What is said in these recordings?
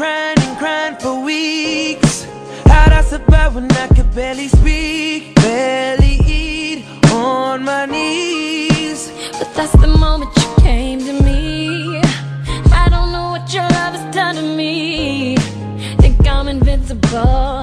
crying and crying for weeks. How'd I survive when I could barely speak Barely eat on my knees. But that's the moment you came to me. I don't know what your love has done to me. Think I'm invincible.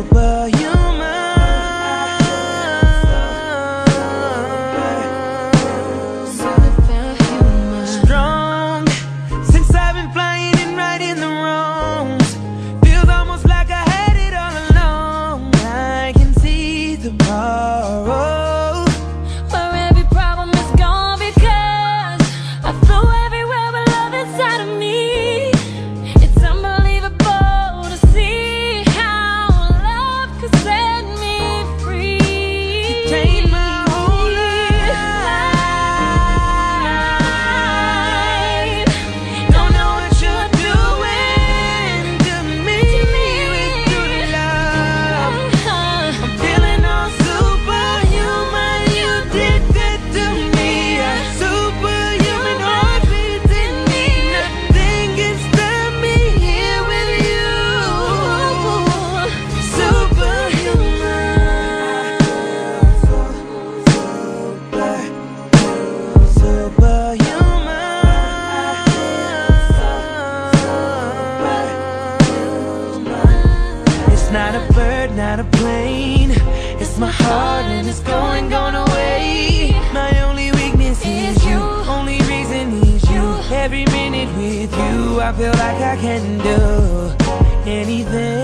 Super, superhuman. A plane. It's my heart and it's going, going away. My only weakness is you. Only reason is you. Every minute with you I feel like I can do anything